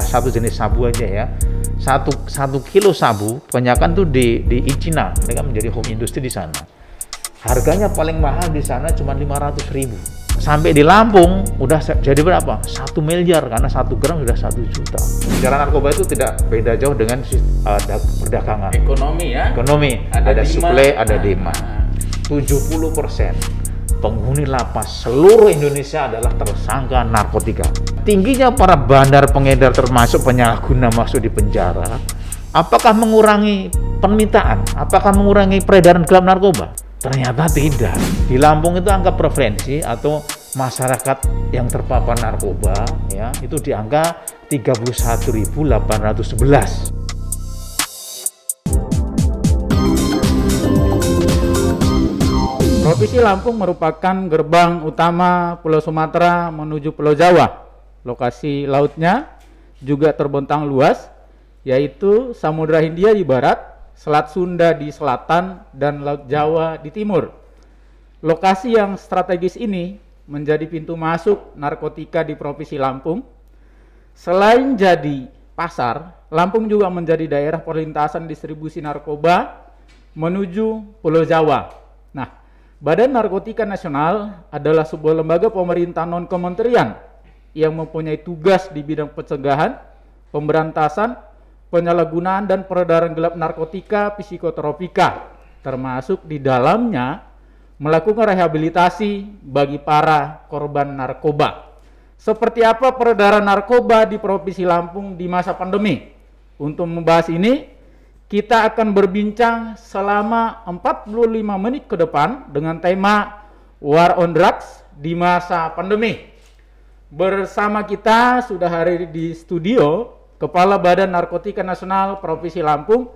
satu jenis sabu aja ya. Satu satu kilo sabu kebanyakan tuh di di Icina mereka menjadi home industry di sana. Harganya paling mahal di sana cuma 500 ribu. Sampai di Lampung udah jadi berapa? Satu miliar karena satu gram sudah satu juta. Cara narkoba itu tidak beda jauh dengan uh, perdagangan. Ekonomi ya. Ekonomi. Ada, ada supply ada demand. 70 persen penghuni lapas seluruh Indonesia adalah tersangka narkotika. Tingginya para bandar pengedar termasuk penyalahguna masuk di penjara, apakah mengurangi permintaan? Apakah mengurangi peredaran gelap narkoba? Ternyata tidak. Di Lampung itu angka prevalensi atau masyarakat yang terpapar narkoba ya itu di angka 31.811. Provinsi Lampung merupakan gerbang utama Pulau Sumatera menuju Pulau Jawa. Lokasi lautnya juga terbentang luas, yaitu Samudra Hindia di barat, Selat Sunda di selatan, dan Laut Jawa di timur. Lokasi yang strategis ini menjadi pintu masuk narkotika di Provinsi Lampung. Selain jadi pasar, Lampung juga menjadi daerah perlintasan distribusi narkoba menuju Pulau Jawa. Nah, Badan Narkotika Nasional adalah sebuah lembaga pemerintah non-kementerian yang mempunyai tugas di bidang pencegahan, pemberantasan, penyalahgunaan dan peredaran gelap narkotika psikotropika, termasuk di dalamnya melakukan rehabilitasi bagi para korban narkoba. Seperti apa peredaran narkoba di Provinsi Lampung di masa pandemi? Untuk membahas ini, kita akan berbincang selama 45 menit ke depan dengan tema War on Drugs di masa pandemi. Bersama kita sudah hari di studio Kepala Badan Narkotika Nasional Provinsi Lampung,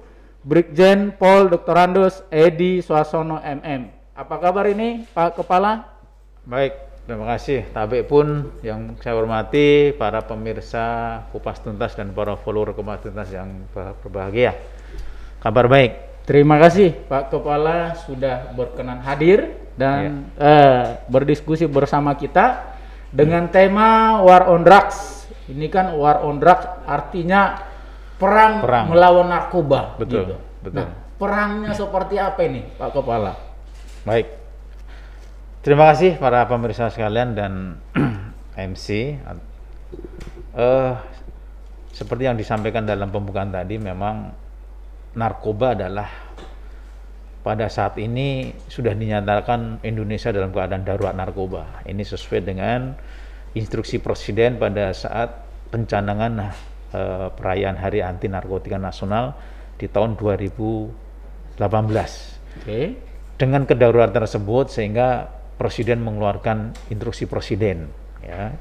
Brigjen Pol Dr. Edi Swasono MM. Apa kabar ini Pak Kepala? Baik, terima kasih. Tabik pun yang saya hormati para pemirsa Kupas Tuntas dan para follower Kupas Tuntas yang berbahagia. Kabar baik. Terima kasih Pak Kepala sudah berkenan hadir dan ya. uh, berdiskusi bersama kita dengan tema War on Drugs. Ini kan War on Drugs artinya perang, perang. melawan narkoba. Betul. Gitu. Betul. Nah, perangnya seperti apa ini Pak Kepala? Baik. Terima kasih para pemirsa sekalian dan MC. Uh, eh, seperti yang disampaikan dalam pembukaan tadi, memang narkoba adalah pada saat ini sudah dinyatakan Indonesia dalam keadaan darurat narkoba. Ini sesuai dengan instruksi presiden pada saat pencanangan uh, perayaan Hari Anti Narkotika Nasional di tahun 2018. Okay. Dengan kedaruratan tersebut sehingga presiden mengeluarkan instruksi presiden ya.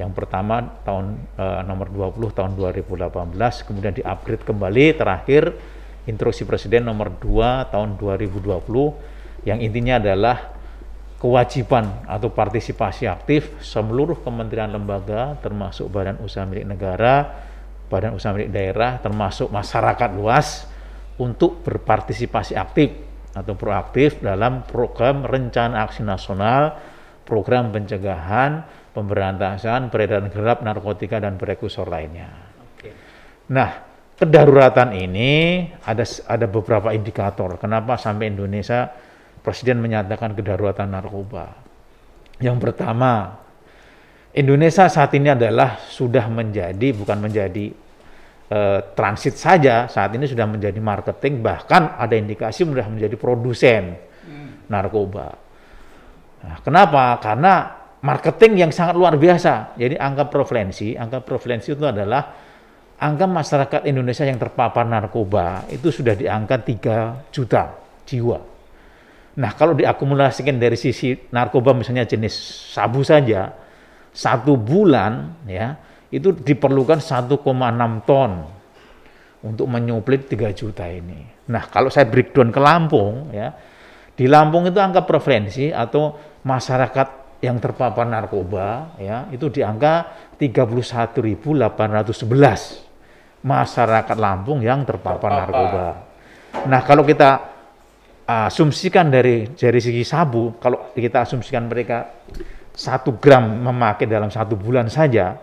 Yang pertama tahun uh, nomor 20 tahun 2018 kemudian diupgrade kembali terakhir instruksi Presiden nomor 2 tahun 2020 yang intinya adalah kewajiban atau partisipasi aktif seluruh kementerian lembaga termasuk badan usaha milik negara, badan usaha milik daerah termasuk masyarakat luas untuk berpartisipasi aktif atau proaktif dalam program rencana aksi nasional, program pencegahan, pemberantasan peredaran gelap narkotika dan prekursor lainnya. Nah, kedaruratan ini ada ada beberapa indikator kenapa sampai Indonesia presiden menyatakan kedaruratan narkoba. Yang pertama, Indonesia saat ini adalah sudah menjadi bukan menjadi uh, transit saja, saat ini sudah menjadi marketing bahkan ada indikasi sudah menjadi produsen hmm. narkoba. Nah, kenapa? Karena marketing yang sangat luar biasa. Jadi angka prevalensi, angka prevalensi itu adalah angka masyarakat Indonesia yang terpapar narkoba itu sudah di angka 3 juta jiwa. Nah, kalau diakumulasikan dari sisi narkoba misalnya jenis sabu saja, satu bulan ya itu diperlukan 1,6 ton untuk menyuplit 3 juta ini. Nah, kalau saya breakdown ke Lampung ya, di Lampung itu angka prevalensi atau masyarakat yang terpapar narkoba ya itu di angka 31.811 masyarakat Lampung yang terpapar narkoba. Nah, kalau kita asumsikan dari dari segi sabu, kalau kita asumsikan mereka satu gram memakai dalam satu bulan saja,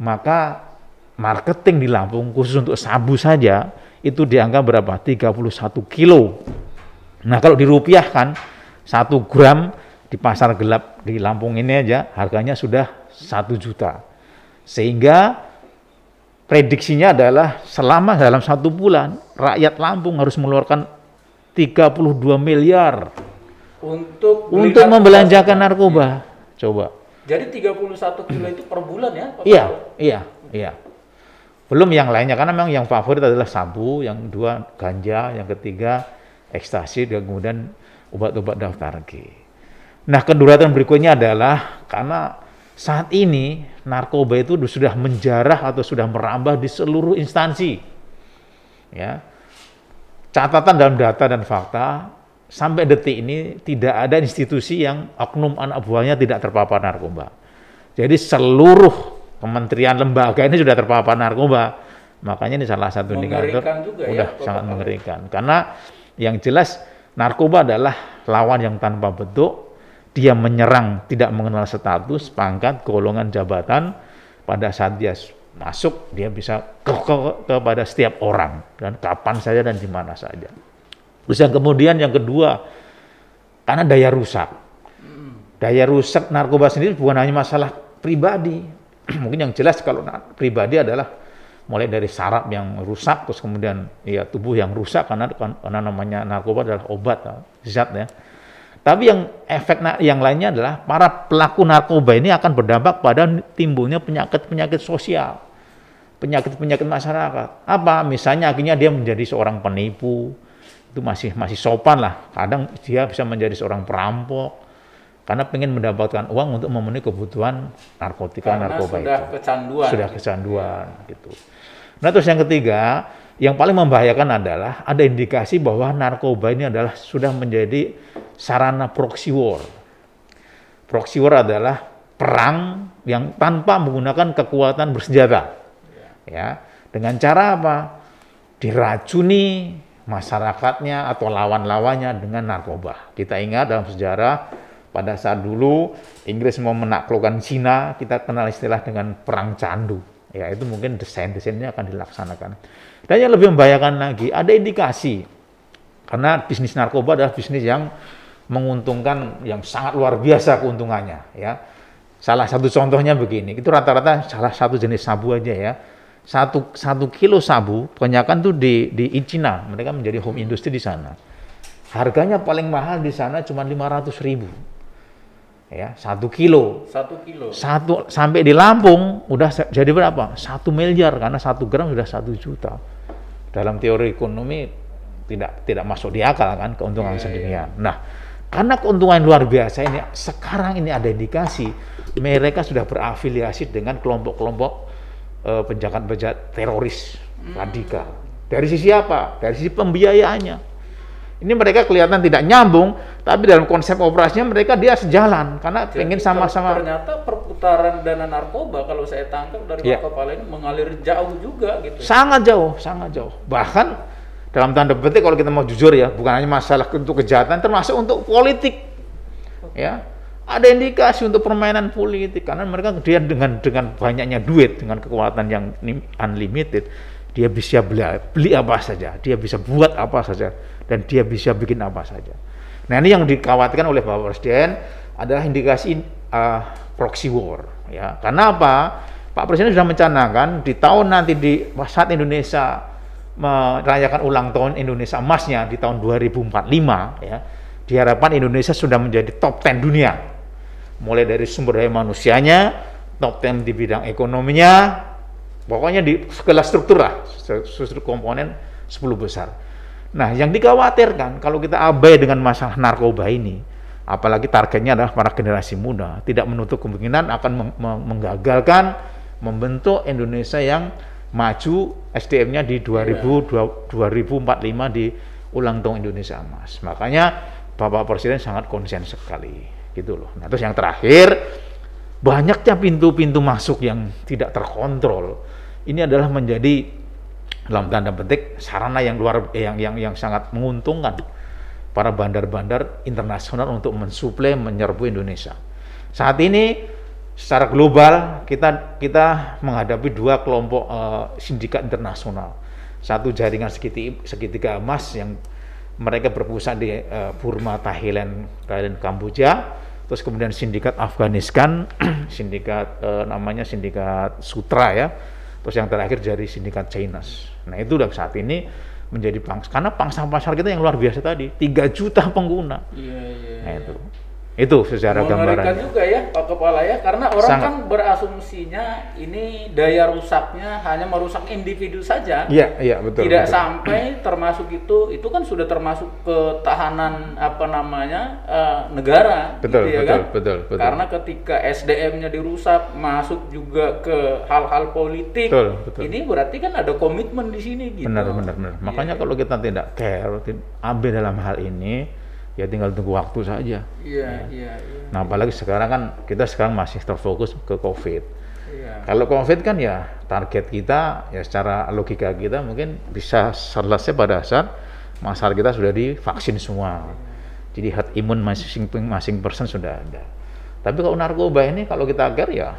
maka marketing di Lampung khusus untuk sabu saja itu dianggap berapa? 31 kilo. Nah kalau dirupiahkan satu gram di pasar gelap di Lampung ini aja harganya sudah satu juta. Sehingga prediksinya adalah selama dalam satu bulan rakyat Lampung harus mengeluarkan 32 miliar untuk untuk membelanjakan narkoba. Coba. Jadi 31 kilo itu per bulan ya? Pak Iya, iya, iya. Belum yang lainnya karena memang yang favorit adalah sabu, yang kedua ganja, yang ketiga ekstasi dan kemudian obat-obat daftar G. Nah, keduratan berikutnya adalah karena saat ini narkoba itu sudah menjarah atau sudah merambah di seluruh instansi. Ya. Catatan dalam data dan fakta sampai detik ini tidak ada institusi yang oknum anak buahnya tidak terpapar narkoba. Jadi seluruh kementerian lembaga ini sudah terpapar narkoba. Makanya ini salah satu indikator juga udah ya, sangat mengerikan. Karena yang jelas narkoba adalah lawan yang tanpa bentuk. Dia menyerang tidak mengenal status, pangkat, golongan, jabatan. Pada saat dia masuk, dia bisa ke, ke, kepada setiap orang dan kapan saja dan di mana saja. Terus yang kemudian yang kedua, karena daya rusak. Daya rusak narkoba sendiri bukan hanya masalah pribadi. Mungkin yang jelas kalau pribadi adalah mulai dari saraf yang rusak, terus kemudian ya tubuh yang rusak karena karena namanya narkoba adalah obat, zat ya. Tapi yang efek yang lainnya adalah para pelaku narkoba ini akan berdampak pada timbulnya penyakit-penyakit sosial, penyakit-penyakit masyarakat. Apa? Misalnya akhirnya dia menjadi seorang penipu, itu masih masih sopan lah. Kadang dia bisa menjadi seorang perampok karena pengen mendapatkan uang untuk memenuhi kebutuhan narkotika Karena narkoba sudah itu. kecanduan. Sudah kecanduan gitu. Nah terus yang ketiga, yang paling membahayakan adalah ada indikasi bahwa narkoba ini adalah sudah menjadi sarana proxy war. Proxy war adalah perang yang tanpa menggunakan kekuatan bersenjata. Ya, dengan cara apa? Diracuni masyarakatnya atau lawan-lawannya dengan narkoba. Kita ingat dalam sejarah pada saat dulu Inggris mau menaklukkan Cina, kita kenal istilah dengan perang candu. Ya, itu mungkin desain-desainnya akan dilaksanakan. Dan yang lebih membahayakan lagi, ada indikasi karena bisnis narkoba adalah bisnis yang menguntungkan yang sangat luar biasa keuntungannya ya. Salah satu contohnya begini, itu rata-rata salah satu jenis sabu aja ya. Satu, satu kilo sabu, kebanyakan tuh di, di Cina, mereka menjadi home industry di sana. Harganya paling mahal di sana cuma 500 ribu. Ya, satu kilo. Satu kilo. Satu, sampai di Lampung udah jadi berapa? Satu miliar, karena satu gram sudah satu juta. Dalam teori ekonomi tidak tidak masuk di akal kan keuntungan Iya, sedemikian. Nah, karena keuntungan luar biasa ini, sekarang ini ada indikasi mereka sudah berafiliasi dengan kelompok-kelompok eh, penjahat-penjahat teroris Hmm. radikal. Dari sisi apa? Dari sisi pembiayaannya. Ini mereka kelihatan tidak nyambung, tapi dalam konsep operasinya mereka dia sejalan karena Jadi pengen sama-sama. Ternyata perputaran dana narkoba kalau saya tangkap dari kepala ini mengalir jauh juga gitu. Sangat jauh, sangat jauh. Bahkan dalam tanda petik kalau kita mau jujur ya, bukan hanya masalah untuk kejahatan, termasuk untuk politik. Ya, ada indikasi untuk permainan politik karena mereka dia dengan dengan banyaknya duit, dengan kekuatan yang unlimited, dia bisa beli, beli apa saja, dia bisa buat apa saja, dan dia bisa bikin apa saja. Nah ini yang dikhawatirkan oleh Bapak Presiden adalah indikasi uh, proxy war. Ya, karena apa? Pak Presiden sudah mencanangkan di tahun nanti di saat Indonesia merayakan ulang tahun Indonesia emasnya di tahun 2045 ya diharapkan Indonesia sudah menjadi top 10 dunia. Mulai dari sumber daya manusianya top 10 di bidang ekonominya pokoknya di segala struktur lah struktur komponen 10 besar. Nah yang dikhawatirkan kalau kita abai dengan masalah narkoba ini apalagi targetnya adalah para generasi muda tidak menutup kemungkinan akan meng- meng- menggagalkan membentuk Indonesia yang maju SDM-nya di 2000, 2045 di ulang tahun Indonesia Emas. Makanya Bapak Presiden sangat konsen sekali gitu loh. Nah, terus yang terakhir banyaknya pintu-pintu masuk yang tidak terkontrol. Ini adalah menjadi dalam tanda petik sarana yang luar yang yang yang sangat menguntungkan para bandar-bandar internasional untuk mensuplai menyerbu Indonesia. Saat ini secara global kita kita menghadapi dua kelompok uh, sindikat internasional. Satu jaringan segitiga, segitiga emas yang mereka berpusat di uh, Burma, Thailand, Thailand, Kamboja. Terus kemudian sindikat Afghanistan, sindikat uh, namanya sindikat Sutra ya. Terus yang terakhir dari sindikat China. Nah itu udah saat ini menjadi pangsa karena pangsa pasar kita yang luar biasa tadi 3 juta pengguna. Iya, iya. Nah itu. Itu secara Mengerikan gambarannya. juga ya Pak Kepala ya, karena orang Sangat. kan berasumsinya ini daya rusaknya hanya merusak individu saja. Iya, iya betul. tidak betul. sampai termasuk itu itu kan sudah termasuk ketahanan apa namanya eh, negara Betul, gitu ya betul, kan betul, betul. karena ketika SDM-nya dirusak masuk juga ke hal-hal politik Betul, betul. ini berarti kan ada komitmen di sini gitu Benar, benar, benar. Makanya kalau kita tidak care, ambil dalam hal ini, ya tinggal tunggu waktu saja. iya iya iya Nah, apalagi sekarang kan kita sekarang masih terfokus ke COVID. iya Kalau COVID kan ya target kita, ya secara logika kita mungkin bisa selesai pada saat masyarakat kita sudah divaksin semua. Jadi herd imun masing masing person sudah ada. Tapi kalau narkoba ini kalau kita agar ya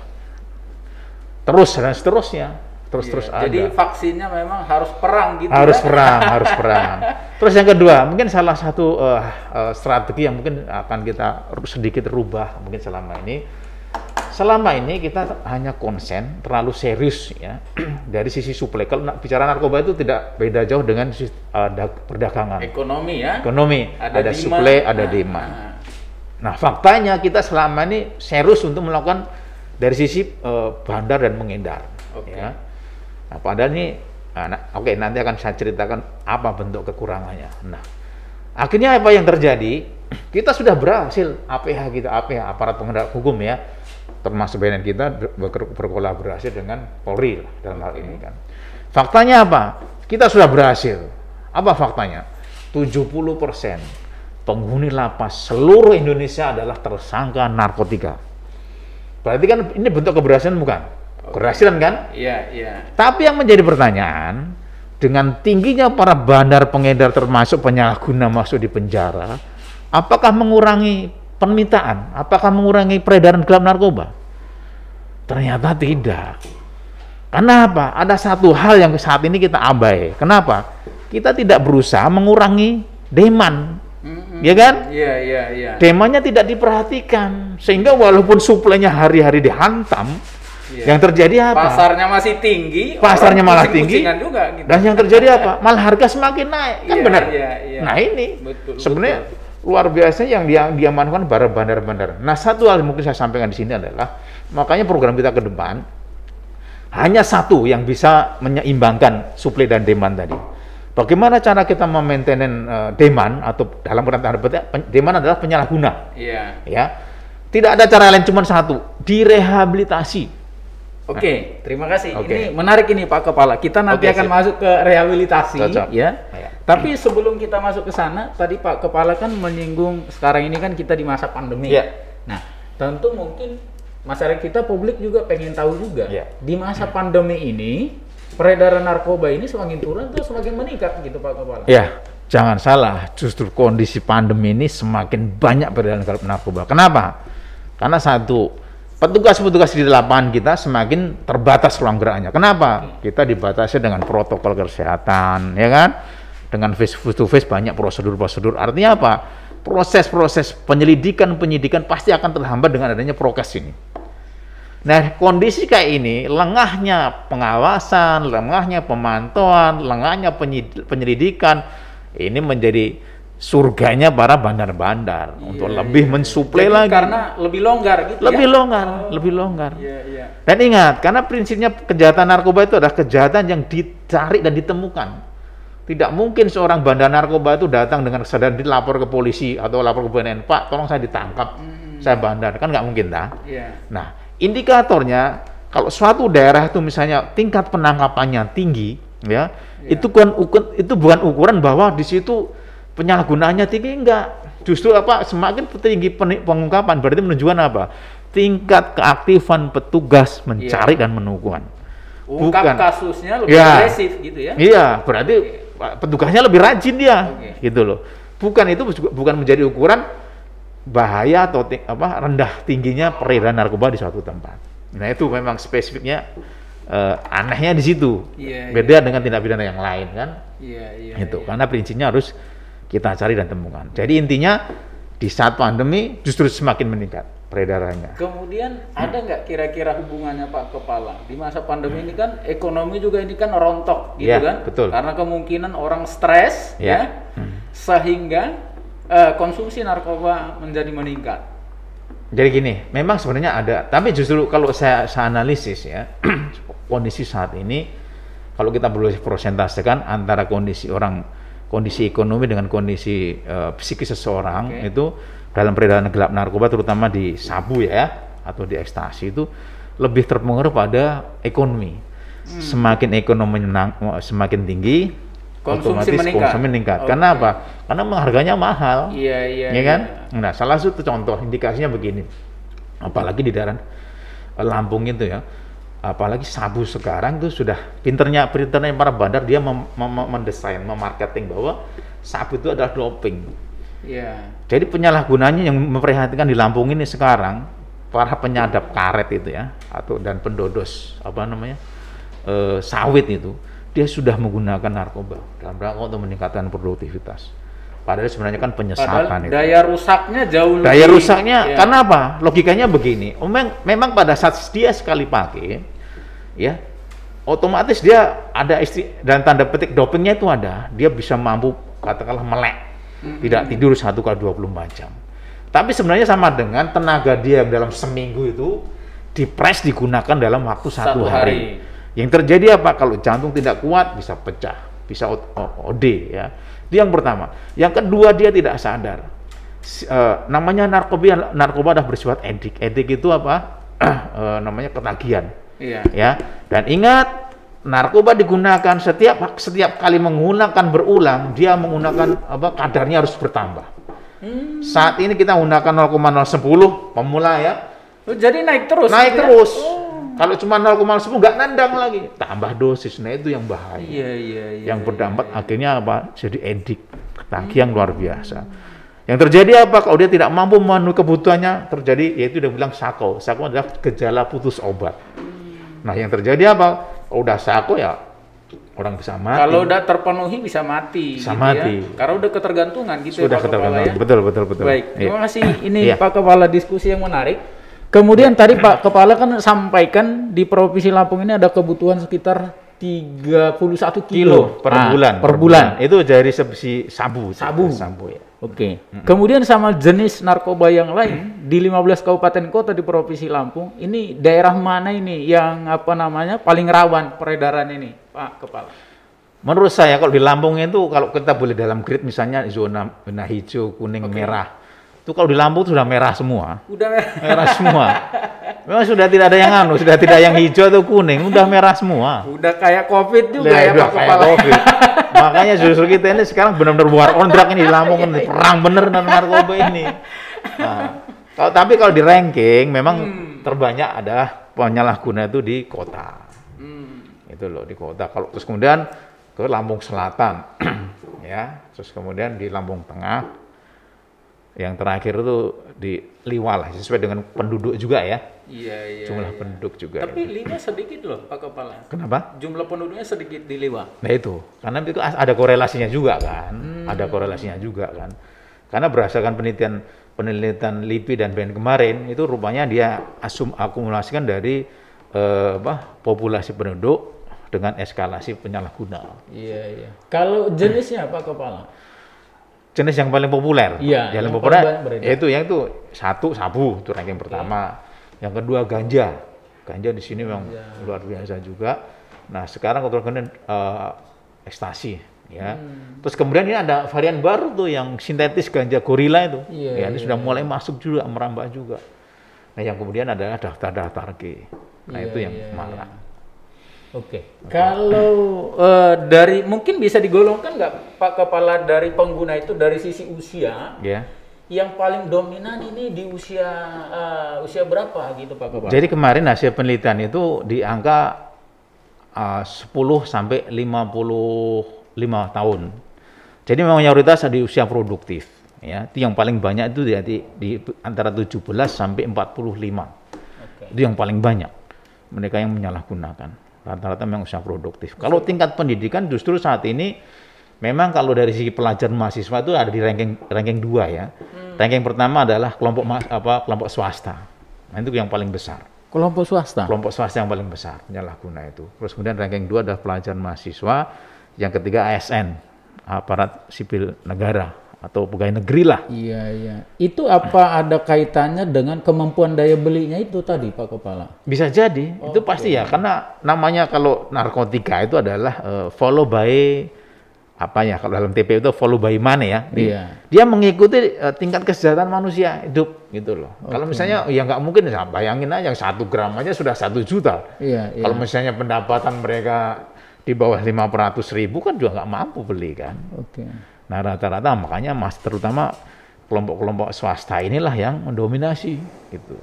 terus dan seterusnya, terus terus Iya, ada. jadi vaksinnya memang harus perang gitu harus ya. perang, harus perang. Terus yang kedua, mungkin salah satu eh, eh, strategi yang mungkin akan kita sedikit rubah mungkin selama ini. Selama ini kita hanya konsen terlalu serius ya dari sisi suplai. Kalau bicara narkoba itu tidak beda jauh dengan da- perdagangan, ekonomi ya ekonomi. Ada, demand. suplai, ada Nah, demand. nah. Nah, faktanya kita selama ini serius untuk melakukan dari sisi eh, bandar dan mengedar. Oke. Ya. Nah, padahal ini, nah, nah, oke nanti akan saya ceritakan apa bentuk kekurangannya. Nah, akhirnya apa yang terjadi? Kita sudah berhasil APH kita, APH aparat penegak hukum ya, termasuk BNN kita ber- ber- berkolaborasi dengan Polri dalam hal ini kan. Faktanya apa? Kita sudah berhasil. Apa faktanya? 70% penghuni lapas seluruh Indonesia adalah tersangka narkotika. Berarti kan ini bentuk keberhasilan bukan? Keberhasilan kan? iya iya Tapi yang menjadi pertanyaan, dengan tingginya para bandar pengedar termasuk penyalahguna masuk di penjara, apakah mengurangi permintaan? Apakah mengurangi peredaran gelap narkoba? Ternyata tidak. Karena apa? Ada satu hal yang saat ini kita abai. Kenapa? Kita tidak berusaha mengurangi demand, Mm-mm. ya kan? iya iya iya Demandnya tidak diperhatikan, sehingga walaupun suplainya hari-hari dihantam, Iya. yang terjadi apa? pasarnya masih tinggi Pasarnya malah tinggi. pusing-pusingan juga gitu. Dan yang terjadi apa? Malah harga semakin naik, kan Iya, benar? iya, iya. Nah ini Betul, sebenarnya luar biasa yang dia diamankan para bandar-bandar. Nah satu hal yang mungkin saya sampaikan di sini adalah makanya program kita ke depan hanya satu yang bisa menyeimbangkan suplai dan demand tadi. Bagaimana cara kita memaintain eh, demand atau dalam tanda petik demand adalah penyalahguna, iya ya. Tidak ada cara lain cuma satu, direhabilitasi. Oke, terima kasih. Oke. Ini menarik ini Pak Kepala. Kita nanti Oke, akan sip. masuk ke rehabilitasi, Cocok. ya. Ya. Tapi sebelum kita masuk ke sana, tadi Pak Kepala kan menyinggung sekarang ini kan kita di masa pandemi. Ya. Nah, tentu mungkin masyarakat kita publik juga pengen tahu juga. Ya. Di masa pandemi ini, peredaran narkoba ini semakin turun atau semakin meningkat gitu Pak Kepala? Ya, jangan salah. Justru kondisi pandemi ini semakin banyak peredaran narkoba. Kenapa? Karena satu, petugas-petugas di lapangan kita semakin terbatas ruang geraknya. Kenapa? Kita dibatasi dengan protokol kesehatan, ya kan? Dengan face to face banyak prosedur-prosedur. Artinya apa? Proses-proses penyelidikan penyidikan pasti akan terhambat dengan adanya prokes ini. Nah, kondisi kayak ini, lengahnya pengawasan, lengahnya pemantauan, lengahnya penyelidikan, ini menjadi surganya para bandar-bandar untuk Iya, lebih iya. mensuplai Jadi lagi. Karena lebih longgar gitu lebih ya? longgar, lebih longgar. Iya, iya. Dan ingat, karena prinsipnya kejahatan narkoba itu adalah kejahatan yang dicari dan ditemukan. Tidak mungkin seorang bandar narkoba itu datang dengan kesadaran dia lapor ke polisi atau lapor ke BNN, Pak, tolong saya ditangkap, saya bandar. Kan nggak mungkin, tak? Iya. Nah, indikatornya kalau suatu daerah itu misalnya tingkat penangkapannya tinggi, ya, itu kan itu bukan ukuran bahwa di situ penyalahgunaannya tinggi enggak. Justru apa? Semakin tinggi pengungkapan berarti menunjukkan apa? Tingkat keaktifan petugas mencari dan menemukan. Ungkap Bukan. kasusnya lebih Ya. agresif gitu ya? Iya, berarti petugasnya lebih rajin dia, Oke. gitu loh. Bukan itu bukan menjadi ukuran bahaya atau ti- apa rendah tingginya peredaran narkoba di suatu tempat. Nah itu memang spesifiknya eh, anehnya di situ. Iya, Beda dengan tindak pidana yang lain kan. Iya, iya. itu iya. karena prinsipnya harus kita cari dan temukan. Jadi intinya di saat pandemi justru semakin meningkat peredarannya. Kemudian ada nggak kira-kira hubungannya Pak Kepala di masa pandemi ini kan ekonomi juga ini kan rontok gitu Iya, kan? betul. Karena kemungkinan orang stres Iya. ya, sehingga eh, konsumsi narkoba menjadi meningkat. Jadi gini, memang sebenarnya ada, tapi justru kalau saya, saya analisis ya kondisi saat ini, kalau kita boleh persentasekan antara kondisi orang, kondisi ekonomi dengan kondisi eh, psikis seseorang Oke. itu dalam peredaran gelap narkoba, terutama di sabu ya atau di ekstasi itu lebih terpengaruh pada ekonomi. Hmm. Semakin ekonomi menang- semakin tinggi, Konsumsi otomatis meningkat. konsumsi meningkat. Oke. Karena apa? Karena harganya mahal Iya, iya. ya kan? Nah, salah satu contoh indikasinya begini. Apalagi di daerah eh, Lampung itu ya. Apalagi sabu sekarang tuh sudah pinternya pinternya para bandar dia mem- mem- mendesain, memarketing bahwa sabu itu adalah doping. Iya. Jadi penyalahgunanya yang memprihatinkan di Lampung ini sekarang para penyadap karet itu ya atau dan pendodos apa namanya eh, sawit itu dia sudah menggunakan narkoba dalam rangka untuk meningkatkan produktivitas. Padahal sebenarnya kan penyesapan Padahal itu. daya rusaknya jauh lebih. Daya rusaknya Iya. karena apa? Logikanya begini. Memang, memang pada saat dia sekali pakai, ya, otomatis dia ada istri dan tanda petik dopingnya itu ada. Dia bisa mampu katakanlah melek, tidak tidur satu kali 24 jam. Tapi sebenarnya sama dengan tenaga dia yang dalam seminggu itu dipres digunakan dalam waktu satu, Satu hari. hari. Yang terjadi apa? Kalau jantung tidak kuat bisa pecah, bisa OD ya. Itu yang pertama. Yang kedua dia tidak sadar. Eh, namanya narkoba narkoba dah bersifat edik. Edik itu apa? Eh, namanya ketagihan Iya. ya. Dan ingat narkoba digunakan setiap setiap kali menggunakan berulang dia menggunakan apa kadarnya harus bertambah. Hmm. Saat ini kita menggunakan 0,010 pemula ya. Oh, jadi naik terus. Naik gitu ya? terus. Oh. Kalau cuma 0,10 nggak nendang lagi. Tambah dosis. Nah itu yang bahaya. Iya, iya, iya. yang iya, berdampak iya. akhirnya apa? Jadi edik, ketagihan luar biasa. Yang terjadi apa? Kalau dia tidak mampu memenuhi kebutuhannya, terjadi yaitu dia bilang sako. Sako adalah gejala putus obat. Nah, yang terjadi apa? Kalau udah sako ya orang bisa mati. Kalau udah terpenuhi bisa mati. Bisa gitu mati. Ya. Karena udah ketergantungan gitu sudah ya Pak Kepala ketergantungan. ya. Betul, betul, betul. Baik, Iya. terima kasih. Ini Iya. Pak Kepala diskusi yang menarik. Kemudian tadi Pak Kepala kan sampaikan di Provinsi Lampung ini ada kebutuhan sekitar 31 kilo, Kilo per Ah, bulan. Per bulan. Itu dari sebesi sabu. Sabu. Sabu ya. Oke. Kemudian sama jenis narkoba yang lain di 15 kabupaten kota di Provinsi Lampung, ini daerah mana ini yang apa namanya paling rawan peredaran ini, Pak Kepala? Menurut saya kalau di Lampung itu kalau kita boleh dalam grid misalnya zona zona hijau, kuning, merah. Itu kalau di Lampung sudah merah semua. Udah merah semua. Memang sudah tidak ada yang anu, sudah tidak yang hijau atau kuning, udah merah semua. udah kayak Covid juga ya udah Pak kayak Kepala. COVID. Makanya justru kita ini sekarang benar-benar war on drug ini di Lampung ini perang bener dengan narkoba ini. Nah, kalau tapi kalau di ranking memang terbanyak adalah penyalahguna itu di kota. Hmm. Itu loh di kota. Kalau terus kemudian ke Lampung Selatan, ya, terus kemudian di Lampung Tengah, yang terakhir itu di Liwa lah, sesuai dengan penduduk juga ya, Iya, iya. jumlah iya. penduduk juga. Tapi Liwa sedikit loh Pak Kepala. Kenapa? Jumlah penduduknya sedikit di Liwa. Nah itu, karena itu ada korelasinya juga kan, ada korelasinya juga kan. Karena berdasarkan penelitian penelitian LIPI dan BN kemarin itu rupanya dia asum akumulasikan dari eh, apa, populasi penduduk dengan eskalasi penyalahguna. Iya, iya. Kalau jenisnya Pak Kepala? Jenis yang paling populer, Iya, yang yang populer yaitu yang itu satu sabu itu ranking pertama, yang kedua ganja, ganja di sini memang luar biasa juga. Nah sekarang kalau kemudian eh, ekstasi, ya. Hmm. Terus kemudian ini ada varian baru tuh yang sintetis ganja gorila itu, Iya, ya ini iya, sudah mulai masuk juga merambah juga. Nah yang kemudian adalah daftar-daftar G, nah Iya, itu yang iya, marah. Oke. Kalau eh, dari mungkin bisa digolongkan nggak Pak Kepala dari pengguna itu dari sisi usia Ya. Yang paling dominan ini di usia eh, usia berapa gitu Pak Kepala? Jadi kemarin hasil penelitian itu di angka uh, 10 sampai 55 tahun. Jadi memang mayoritas di usia produktif, ya. Itu yang paling banyak itu di, di, di antara 17 sampai 45. Itu yang paling banyak. Mereka yang menyalahgunakan. Rata-rata memang usaha produktif. Kalau tingkat pendidikan justru saat ini memang kalau dari segi pelajar mahasiswa itu ada di ranking ranking dua ya. Ranking pertama adalah kelompok mas- apa kelompok swasta. Nah, itu yang paling besar. Kelompok swasta. Kelompok swasta yang paling besar penyalahguna itu. Terus kemudian ranking dua adalah pelajar mahasiswa. Yang ketiga ASN, aparat sipil negara atau pegawai negeri lah. Iya, iya. Itu apa ada kaitannya dengan kemampuan daya belinya itu tadi, Pak Kepala? Bisa jadi, itu pasti ya, karena namanya kalau narkotika itu adalah eh, follow by apa ya kalau dalam TP itu follow by money ya. Di- Iya. Dia mengikuti eh, tingkat kesejahteraan manusia hidup gitu loh. Kalau misalnya ya nggak mungkin ya bayangin aja yang satu gram aja sudah satu juta. Iya, iya. Kalau misalnya pendapatan mereka di bawah 500 ribu kan juga nggak mampu beli kan. Oke. Nah rata-rata makanya mas terutama kelompok-kelompok swasta inilah yang mendominasi gitu.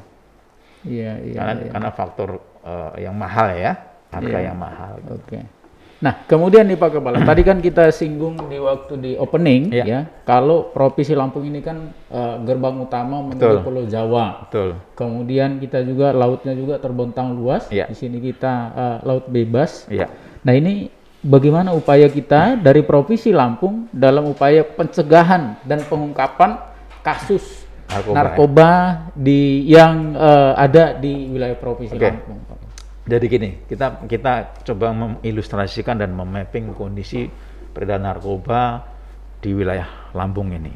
Iya, iya. karena iya. karena faktor eh, yang mahal ya, harga Iya. yang mahal. Oke. Nah, kemudian nih Pak Kepala, tadi kan kita singgung di waktu di opening Iya. ya, kalau Provinsi Lampung ini kan eh, gerbang utama menuju Betul. Pulau Jawa. Betul. Kemudian kita juga lautnya juga terbentang luas. Iya. Di sini kita eh, laut bebas. Iya. Nah, ini bagaimana upaya kita dari Provinsi Lampung dalam upaya pencegahan dan pengungkapan kasus Narkoba, narkoba, di yang eh, ada di wilayah Provinsi Oke. Lampung. Pak. Jadi gini, kita kita coba mengilustrasikan dan memapping kondisi peredaran narkoba di wilayah Lampung ini.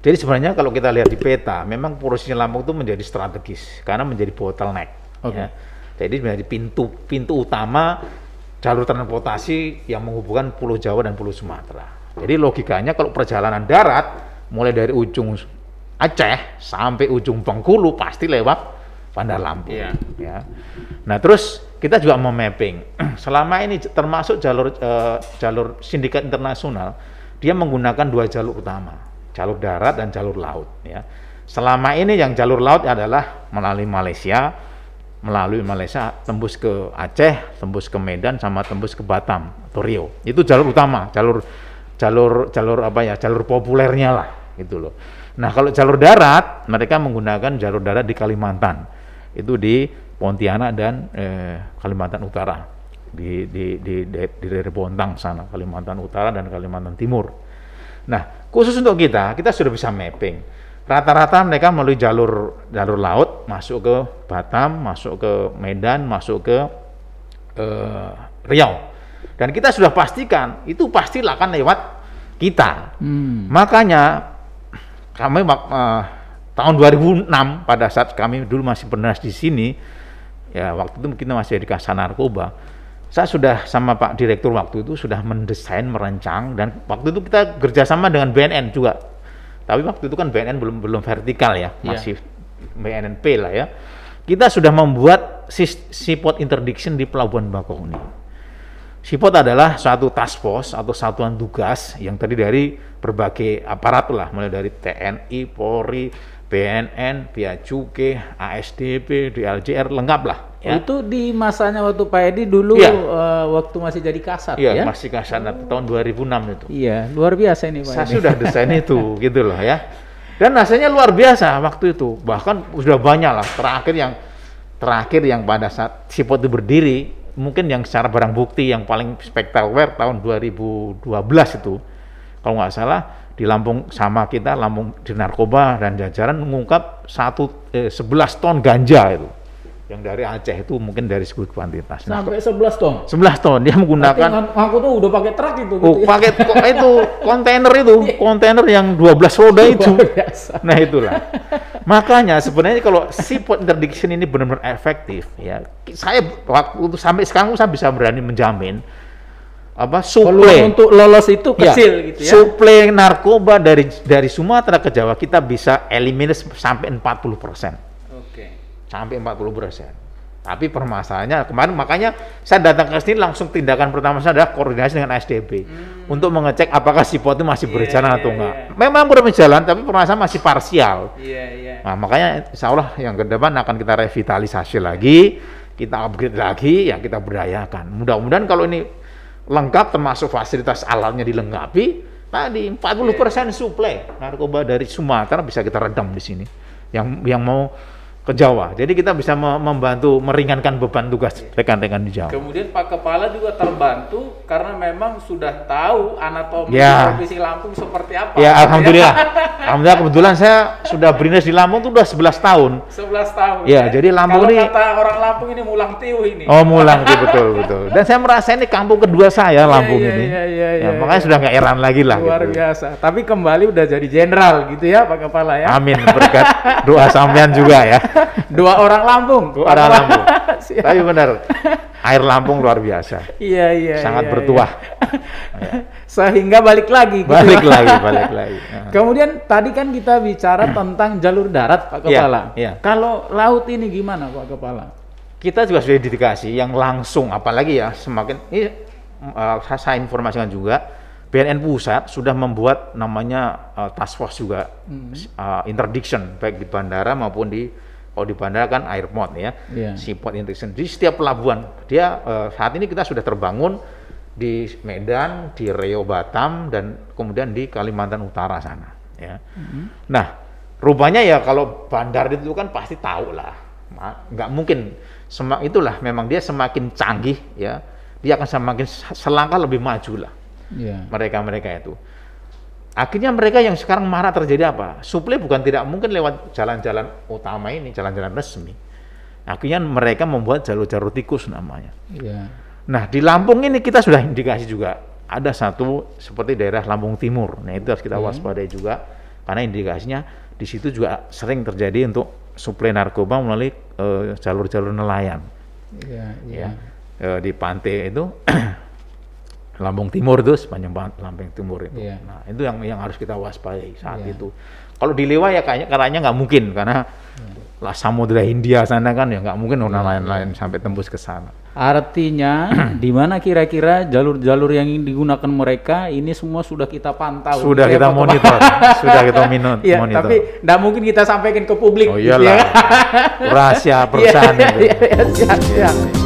Jadi sebenarnya kalau kita lihat di peta, memang posisi Lampung itu menjadi strategis karena menjadi bottleneck. Oke. ya. Jadi menjadi pintu pintu utama jalur transportasi yang menghubungkan Pulau Jawa dan Pulau Sumatera. Jadi logikanya kalau perjalanan darat mulai dari ujung Aceh sampai ujung Bengkulu pasti lewat Bandar Lampung. Iya. Ya. Nah terus kita juga mau mapping. Selama ini termasuk jalur eh, jalur sindikat internasional, dia menggunakan dua jalur utama, jalur darat dan jalur laut. Ya. Selama ini yang jalur laut adalah melalui Malaysia, melalui Malaysia tembus ke Aceh, tembus ke Medan, sama tembus ke Batam atau Rio. Itu jalur utama, jalur jalur jalur apa ya, jalur populernya lah, gitu loh. Nah kalau jalur darat, mereka menggunakan jalur darat di Kalimantan, itu di Pontianak dan eh, Kalimantan Utara, di di di di, di daerah Bontang sana, Kalimantan Utara dan Kalimantan Timur. Nah khusus untuk kita, kita sudah bisa mapping. Rata-rata mereka melalui jalur jalur laut masuk ke Batam, masuk ke Medan, masuk ke eh, Riau. Dan kita sudah pastikan itu pasti akan lewat kita. Hmm. Makanya kami eh, tahun 2006 pada saat kami dulu masih bernas di sini, ya waktu itu kita masih di Kasar Narkoba. Saya sudah sama Pak Direktur waktu itu sudah mendesain, merancang dan waktu itu kita kerjasama dengan BNN juga. Tapi waktu itu kan BNN belum belum vertikal ya, Iya. masih BNNP lah ya. Kita sudah membuat sipot interdiction di Pelabuhan Bakauheni. SIPOT adalah suatu task force atau satuan tugas yang terdiri dari berbagai aparat lah, mulai dari TNI, Polri, BNN, Bea Cukai, ASDP, DLJR, lengkap lah. Ya. Itu di masanya waktu Pak Edi dulu Iya. eh, waktu masih jadi kasat Iya, ya? masih kasar tahun 2006 itu. Iya, luar biasa ini Pak Saya Edi. sudah desain itu, gitu loh ya. Dan hasilnya luar biasa waktu itu. Bahkan sudah banyak lah. Terakhir yang terakhir yang pada saat SIPOT itu berdiri, mungkin yang secara barang bukti yang paling spektakuler tahun 2012 itu, kalau nggak salah di Lampung sama kita, Lampung di narkoba dan jajaran mengungkap satu eh, 11 ton ganja itu, yang dari Aceh itu mungkin dari segi kuantitas. Nah, Sampai 11 ton. 11 ton dia menggunakan aku tuh udah pakai truk itu Oh, gitu ya. pakai itu kontainer itu, kontainer yang 12 roda itu. Nah, itulah. Makanya sebenarnya kalau sipot interdiction ini benar-benar efektif ya. Saya waktu itu sampai sekarang saya bisa berani menjamin apa suplai untuk lolos itu Ya, kecil gitu ya. Suplai narkoba dari dari Sumatera ke Jawa kita bisa eliminate sampai 40%. Oke. Sampai 40%. Tapi permasalahannya kemarin makanya saya datang ke sini langsung tindakan pertama saya adalah koordinasi dengan SDB untuk mengecek apakah SIPO itu masih berjalan Hmm. iya, atau iya, enggak. iya. Memang berjalan tapi permasalahan masih parsial. Iya, iya. Nah, makanya insya Allah yang ke depan akan kita revitalisasi lagi, kita upgrade lagi, ya kita berdayakan. Mudah-mudahan kalau ini lengkap termasuk fasilitas alatnya dilengkapi, Tadi 40% suplai narkoba dari Sumatera bisa kita redam di sini. Yang yang mau ke Jawa. Jadi kita bisa me- membantu meringankan beban tugas rekan-rekan di Jawa. Kemudian Pak Kepala juga terbantu karena memang sudah tahu anatomi Ya. provinsi Lampung seperti apa. Ya alhamdulillah. Alhamdulillah kebetulan saya sudah berdinas di Lampung tuh udah 11 tahun. 11 tahun. Ya, jadi Lampung Kalau ini- kata orang Lampung ini mulang tiu ini. Oh mulang tuh betul betul. Dan saya merasa ini kampung kedua saya Lampung iya, ini. iya, iya, Ya, iya, makanya iya. sudah nggak heran lagi lah. Luar gitu. biasa. Tapi kembali udah jadi jenderal gitu ya Pak Kepala ya. Amin berkat doa sampean juga ya. Dua orang Lampung. Dua orang Lampung. Tapi benar, air Lampung luar biasa. Iya iya. Sangat iya, bertuah. iya. Sehingga balik lagi. gitu Balik lagi, balik lagi. Kemudian tadi kan kita bicara tentang jalur darat Pak Iya, Kepala. iya. Kalau laut ini gimana Pak Kepala? Kita juga sudah didikasi yang langsung, apalagi ya semakin ini uh, saya- saya informasikan juga BNN pusat sudah membuat namanya uh, task force juga uh, interdiction baik di bandara maupun di kalau di bandara kan airport ya, Iya. seaport interdiction di setiap pelabuhan dia uh, saat ini kita sudah terbangun di Medan, di Riau Batam dan kemudian di Kalimantan Utara sana ya. Nah, rupanya ya kalau bandar itu kan pasti tahu lah. Nggak mungkin semak itulah memang dia semakin canggih ya. Dia akan semakin se- selangkah lebih maju lah Iya. mereka-mereka itu. Akhirnya mereka yang sekarang marah terjadi apa? Suplai bukan tidak mungkin lewat jalan-jalan utama ini, jalan-jalan resmi. Akhirnya mereka membuat jalur-jalur tikus namanya. Iya. Nah, di Lampung ini kita sudah indikasi juga ada satu seperti daerah Lampung Timur. Nah, itu harus kita waspadai juga karena indikasinya di situ juga sering terjadi untuk suplai narkoba melalui eh, jalur-jalur nelayan Iya, iya. ya. Eh, di pantai itu Lampung Timur itu sepanjang pan- Lampung Timur itu. Iya. Nah, itu yang yang harus kita waspadai saat Iya. itu. Kalau di Lewa ya kayaknya karanya nggak mungkin karena lah Samudra Hindia sana kan ya nggak mungkin orang nelayan-nelayan sampai tembus ke sana. Artinya di mana kira-kira jalur-jalur yang digunakan mereka ini semua sudah kita pantau. Sudah gitu ya, kita monitor, sudah kita minut, Iya, monitor. tapi nggak mungkin kita sampaikan ke publik. oh gitu iyalah, ya. rahasia perusahaan Iya, itu. iya, iya.